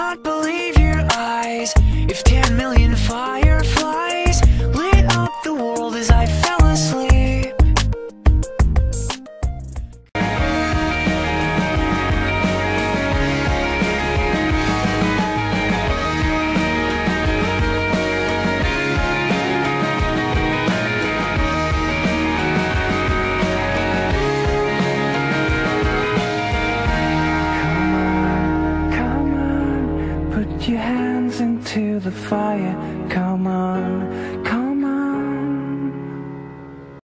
not believe your eyes. If 10 million your hands into the fire. Come on, come